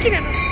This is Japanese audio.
きなの。